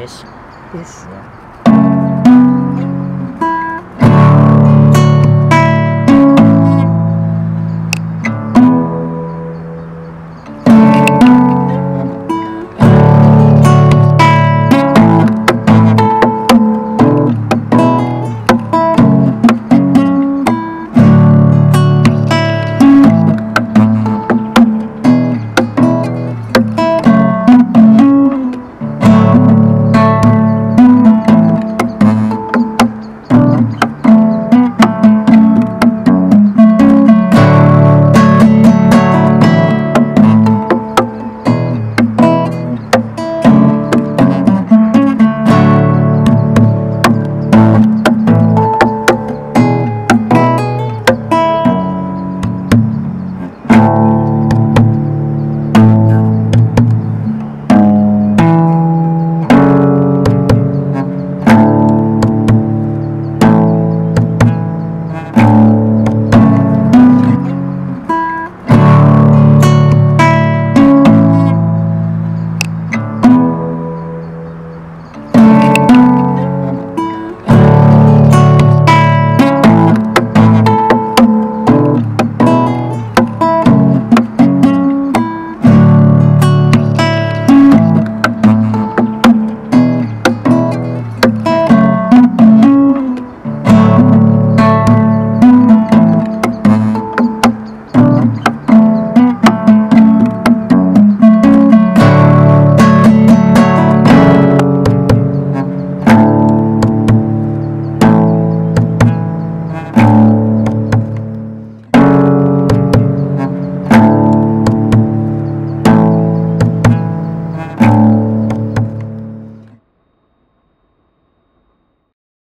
也是也是